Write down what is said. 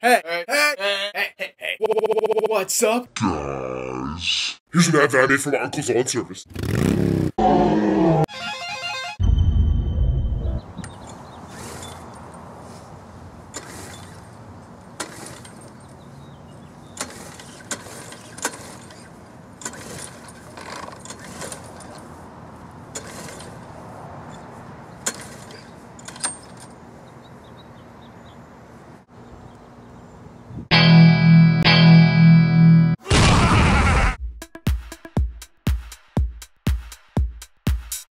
Hey, hey, hey, hey, hey, hey. What's up? Guys. Here's an ad that I for my uncle's lawn service.